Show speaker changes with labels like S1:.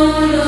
S1: no.